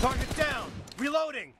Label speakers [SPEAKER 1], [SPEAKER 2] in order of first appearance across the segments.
[SPEAKER 1] Target down! Reloading!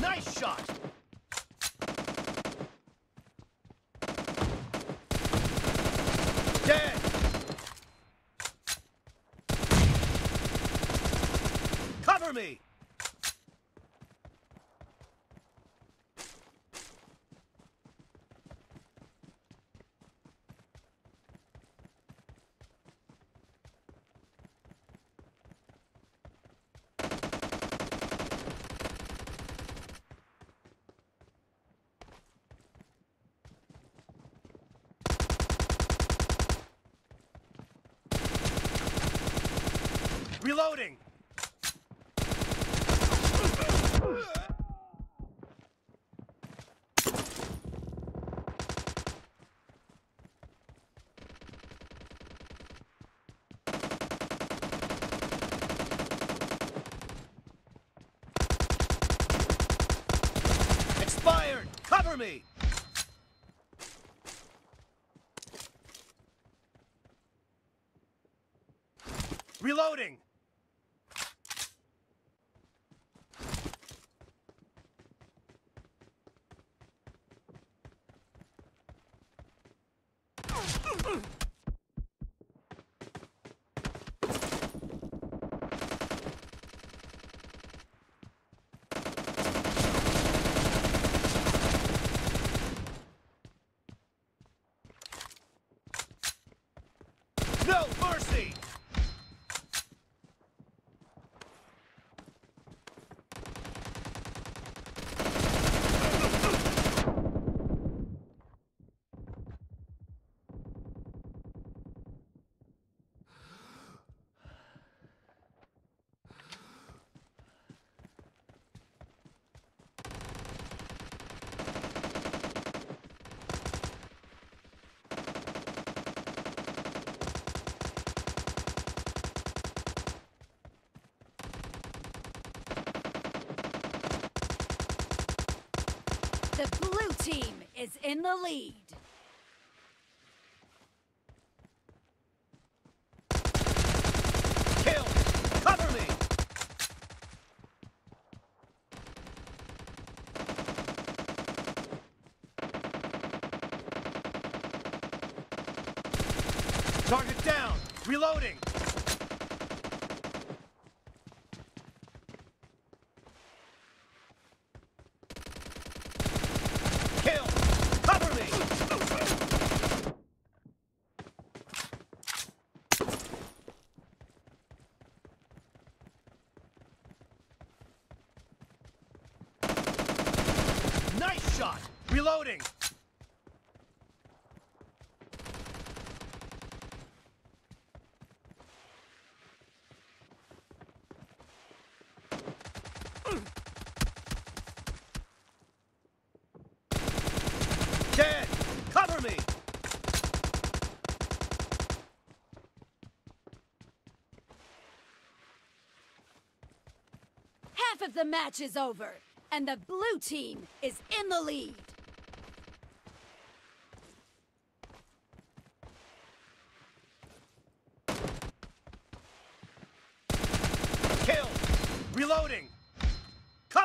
[SPEAKER 1] Nice shot! Dead! Cover me! Reloading! Expired! Cover me! Reloading! No mercy!
[SPEAKER 2] The blue team is in the lead.
[SPEAKER 1] Kill! Cover me! Target down! Reloading! Kill! Cover me! Nice shot! Reloading! Dead! Cover me!
[SPEAKER 2] Half of the match is over, and the blue team is in the lead.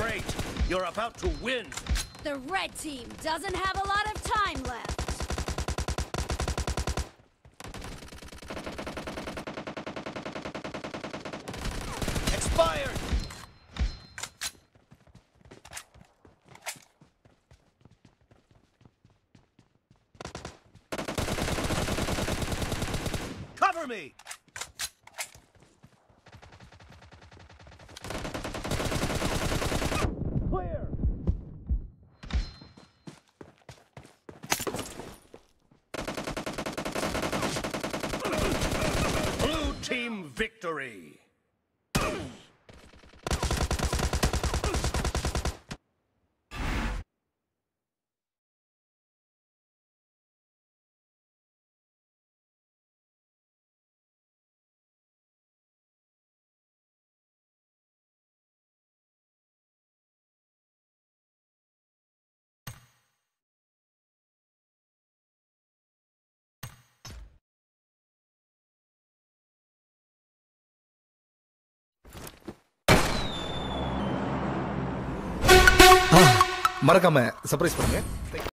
[SPEAKER 1] Great. You're about to win.
[SPEAKER 2] The red team doesn't have a lot of time left.
[SPEAKER 1] Expired. Cover me. Clear. Blue team victory.
[SPEAKER 3] மறக்காம surprise பண்ணுங்க.